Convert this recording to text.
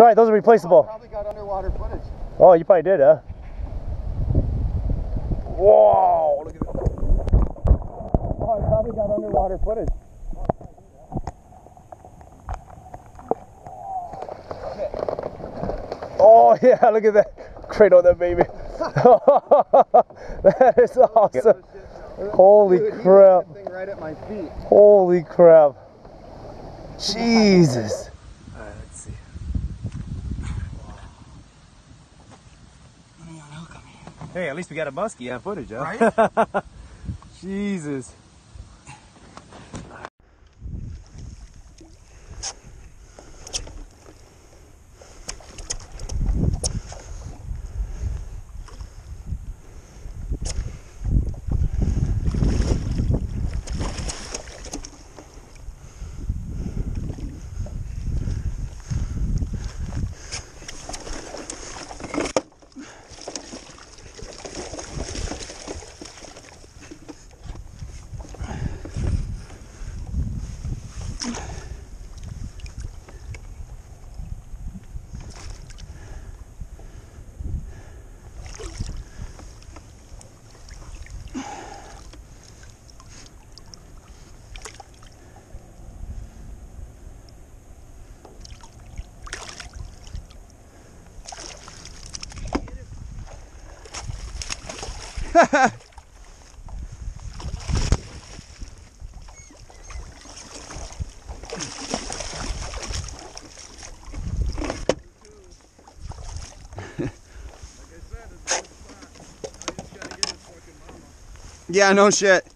It's alright, those are replaceable. Probably got underwater footage. Oh, you probably did, huh? Whoa! Look at that. Oh, I probably got underwater footage. Oh yeah, look at that. Great on that baby. that is awesome. Holy Dude, crap. thing right at my feet. Holy crap. Jesus. Hey, at least we got a muskie on footage, huh? Right? Jesus. Ha ha! Yeah, no shit.